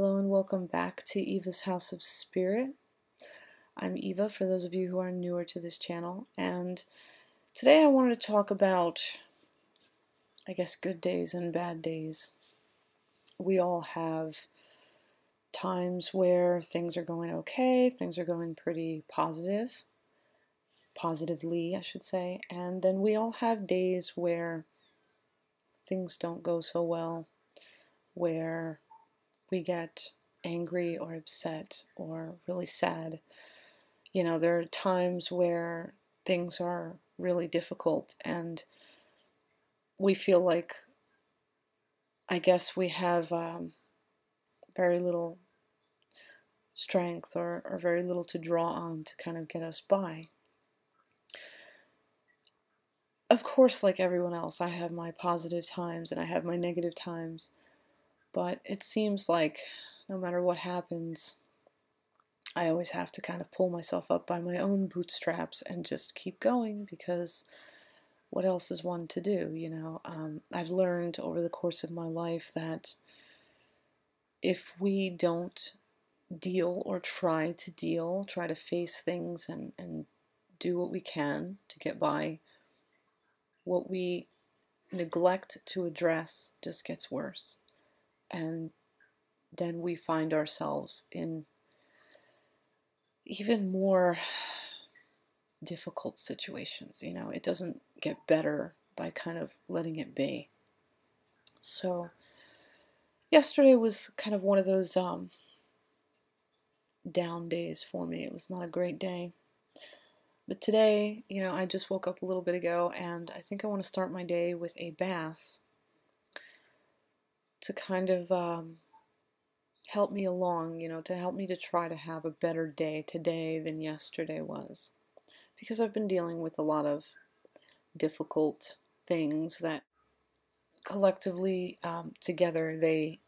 Hello and welcome back to Eva's House of Spirit. I'm Eva, for those of you who are newer to this channel, and today I wanted to talk about, I guess, good days and bad days. We all have times where things are going okay, things are going pretty positive, positively, I should say, and then we all have days where things don't go so well, where we get angry or upset or really sad. You know, there are times where things are really difficult and we feel like, I guess, we have um, very little strength or, or very little to draw on to kind of get us by. Of course, like everyone else, I have my positive times and I have my negative times. But it seems like no matter what happens, I always have to kind of pull myself up by my own bootstraps and just keep going because what else is one to do, you know? Um, I've learned over the course of my life that if we don't deal or try to deal, try to face things and, and do what we can to get by, what we neglect to address just gets worse and then we find ourselves in even more difficult situations. You know, it doesn't get better by kind of letting it be. So, yesterday was kind of one of those um, down days for me. It was not a great day. But today, you know, I just woke up a little bit ago and I think I want to start my day with a bath to kind of um, help me along, you know, to help me to try to have a better day today than yesterday was. Because I've been dealing with a lot of difficult things that collectively um, together they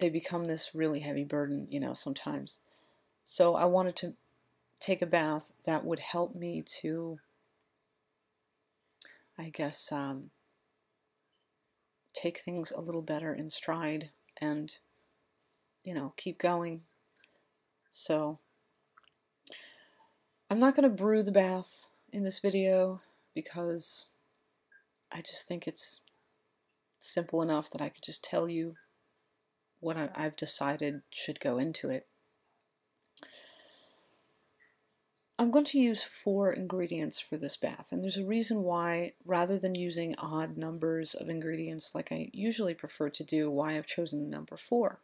they become this really heavy burden, you know, sometimes. So I wanted to take a bath that would help me to, I guess, um, take things a little better in stride and, you know, keep going. So, I'm not going to brew the bath in this video because I just think it's simple enough that I could just tell you what I've decided should go into it. I'm going to use four ingredients for this bath, and there's a reason why, rather than using odd numbers of ingredients like I usually prefer to do, why I've chosen the number four.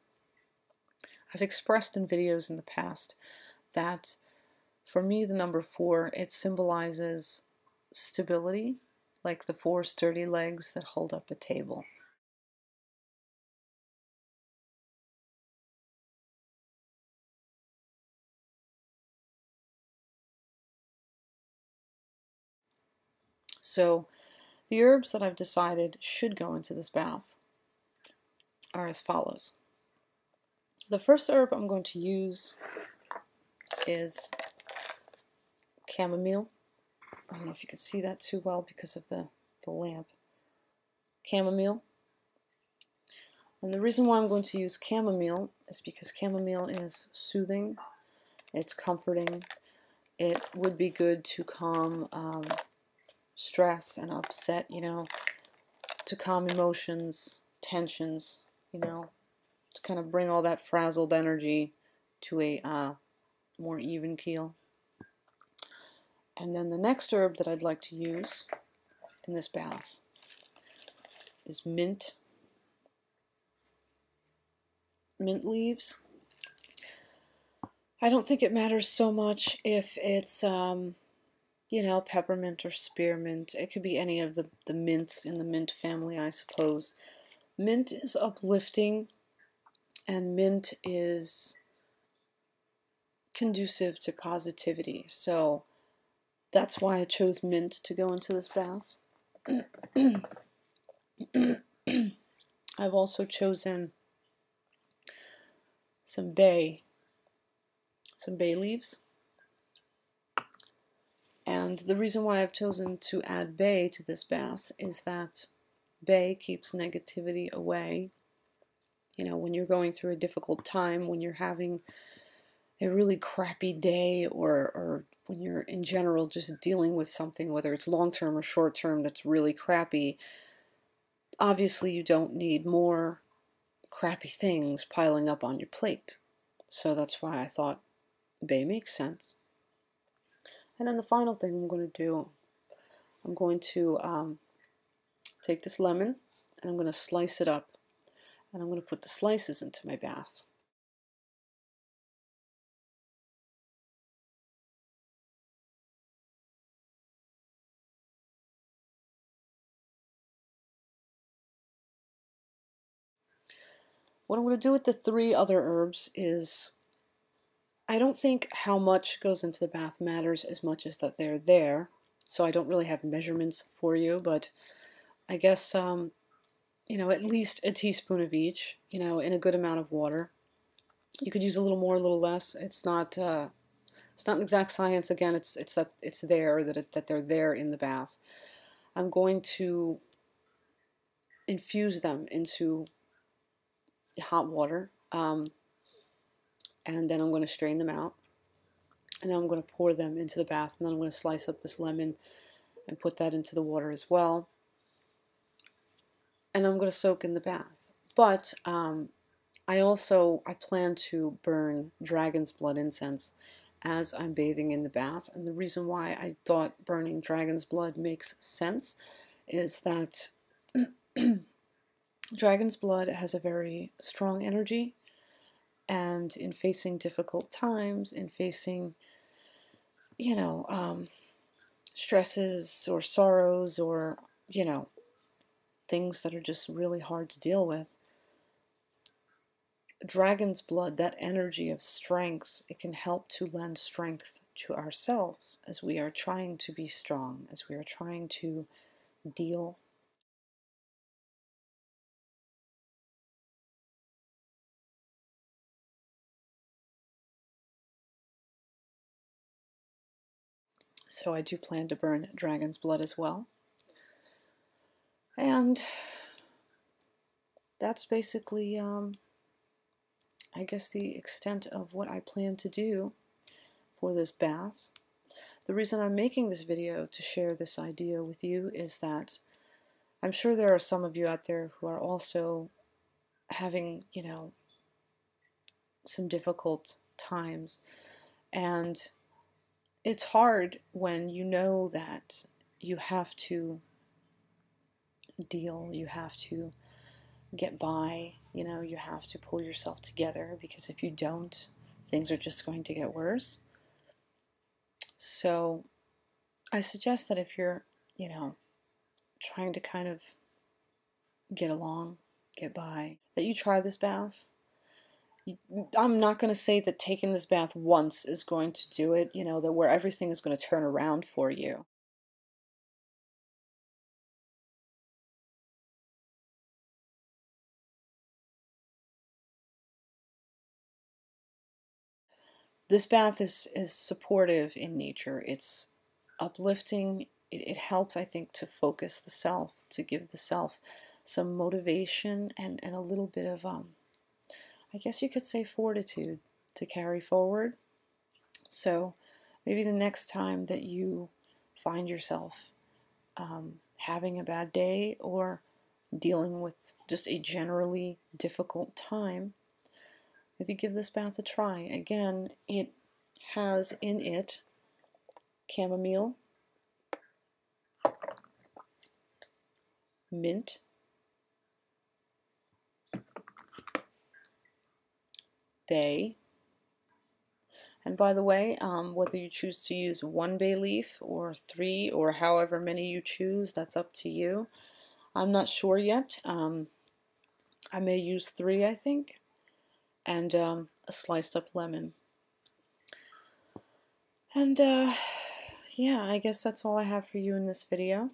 I've expressed in videos in the past that for me the number four, it symbolizes stability, like the four sturdy legs that hold up a table. So the herbs that I've decided should go into this bath are as follows. The first herb I'm going to use is chamomile. I don't know if you can see that too well because of the, the lamp. Chamomile. And the reason why I'm going to use chamomile is because chamomile is soothing, it's comforting, it would be good to calm um, stress and upset, you know, to calm emotions, tensions, you know, to kind of bring all that frazzled energy to a uh, more even keel. And then the next herb that I'd like to use in this bath is mint. Mint leaves. I don't think it matters so much if it's um, you know, peppermint or spearmint. It could be any of the, the mints in the mint family, I suppose. Mint is uplifting, and mint is conducive to positivity. So that's why I chose mint to go into this bath. I've also chosen some bay, some bay leaves. And the reason why I've chosen to add bay to this bath is that bay keeps negativity away You know, when you're going through a difficult time, when you're having a really crappy day, or, or when you're in general just dealing with something, whether it's long term or short term, that's really crappy, obviously you don't need more crappy things piling up on your plate. So that's why I thought bay makes sense. And then the final thing I'm going to do, I'm going to um, take this lemon and I'm going to slice it up. And I'm going to put the slices into my bath. What I'm going to do with the three other herbs is I don't think how much goes into the bath matters as much as that they're there. So I don't really have measurements for you, but I guess, um, you know, at least a teaspoon of each, you know, in a good amount of water. You could use a little more, a little less. It's not, uh, it's not an exact science. Again, it's it's that it's there that it, that they're there in the bath. I'm going to infuse them into hot water. Um, and then I'm going to strain them out. And I'm going to pour them into the bath. And then I'm going to slice up this lemon and put that into the water as well. And I'm going to soak in the bath. But um, I also, I plan to burn dragon's blood incense as I'm bathing in the bath. And the reason why I thought burning dragon's blood makes sense is that Dragon's blood has a very strong energy, and in facing difficult times, in facing, you know, um, stresses or sorrows or, you know, things that are just really hard to deal with, dragon's blood, that energy of strength, it can help to lend strength to ourselves as we are trying to be strong, as we are trying to deal So I do plan to burn dragon's blood as well. And that's basically, um, I guess, the extent of what I plan to do for this bath. The reason I'm making this video to share this idea with you is that I'm sure there are some of you out there who are also having, you know, some difficult times. And it's hard when you know that you have to deal, you have to get by, you know, you have to pull yourself together because if you don't, things are just going to get worse. So I suggest that if you're, you know, trying to kind of get along, get by, that you try this bath I'm not going to say that taking this bath once is going to do it, you know, that where everything is going to turn around for you. This bath is, is supportive in nature. It's uplifting. It, it helps, I think, to focus the self, to give the self some motivation and, and a little bit of um, I guess you could say fortitude to carry forward. So maybe the next time that you find yourself um, having a bad day or dealing with just a generally difficult time, maybe give this bath a try. Again, it has in it chamomile, mint, bay. And by the way, um, whether you choose to use one bay leaf or three or however many you choose, that's up to you. I'm not sure yet. Um, I may use three, I think, and um, a sliced up lemon. And uh, yeah, I guess that's all I have for you in this video.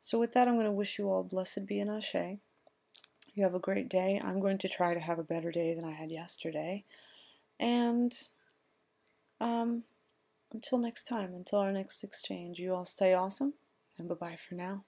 So with that, I'm going to wish you all blessed be an Ashe. You have a great day. I'm going to try to have a better day than I had yesterday. And um, until next time, until our next exchange, you all stay awesome, and bye bye for now.